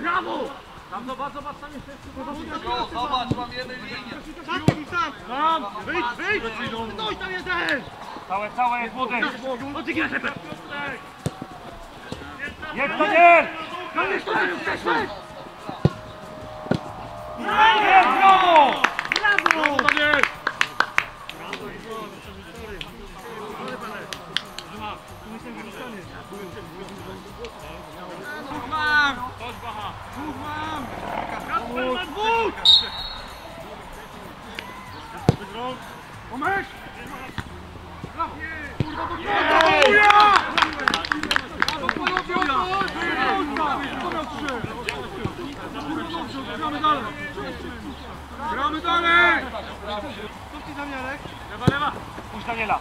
Brawo, Tam zobacz, zobacz, tam jeszcze Jo, zobacz, łamiemy linię. Tam! Wyjdź, wyjdź! Stój tam jeden! Całe, całe jest młody! Chodź, gra się! Jest to nie! Tam jest to już, przeszłeś! Jest znowu! Brawo, gramy dalej! Co ci zamiarek? Lewa, lewa! Puść Daniela!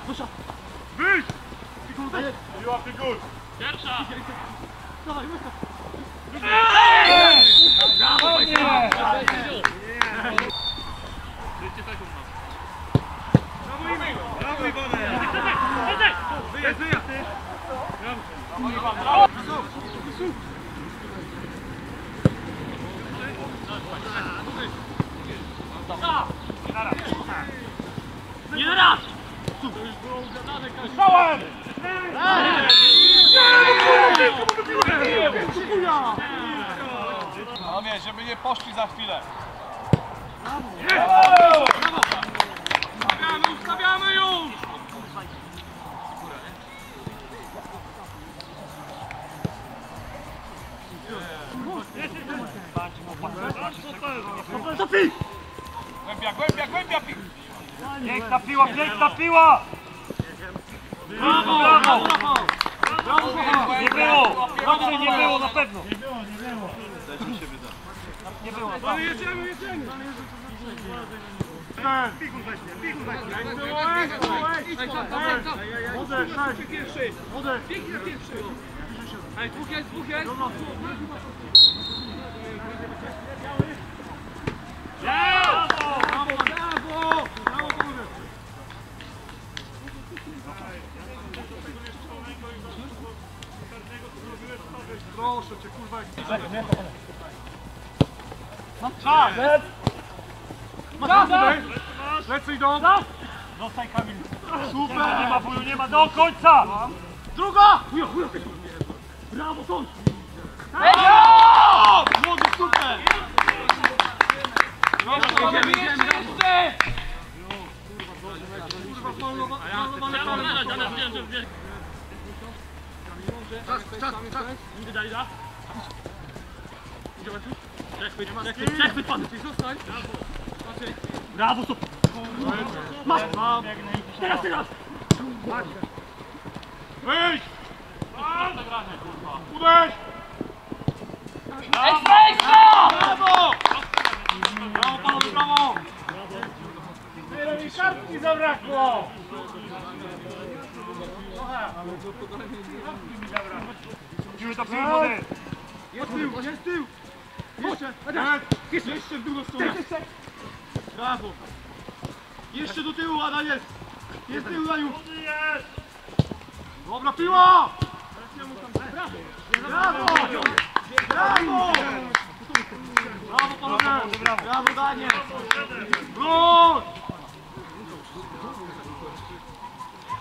Wyjdź! Piła figur! Ładnie! Brawo Nie raz! Strzałem! Panowie, żeby nie poszli za chwilę. Ustawiamy, Głębia, głębia, głębia pi. Piękna piła, piękna piła! Brawo, brawo! Nie było! Dobrze, nie było na pewno! Nie było, Ale brawo. jedziemy, jedziemy! Figur weźmie, figur weźmie! Byłeś, byłeś! Młody, sześć! Młody! Pięknie pierwszy! Ej, dwóch jest, dwóch jest! Brawo! Brawo, brawo! Brawo! Proszę cię, kurwa, jak... Czas! Tutaj? Lecę idą! Zostań Kamil. Nie Super! ma bólu, nie ma do końca! Druga! Chuja, chuja, Brawo, sąd! Młody, super! Jedziemy, jedziemy! Kurwa, faulowa- faulowane pole. Czas, czas, czas! Przechwyt pan! Zostań! Brawo, super! Masz! Teraz, teraz! Wyjdź! Uderz! Brawo! Brawo, panowie, brawo! Tyle mi kartki zabrakło! Musimy to przyjść młody! Jest tył, jest tył! Jeszcze, jeszcze w drugą stronę. Brawo! Jeszcze do tyłu, Ada jest! Jest tył, Daniu! Dobra, piła! Brawo! Brawo! Brawo! Panowie! Brawo, Daniel! Wróć!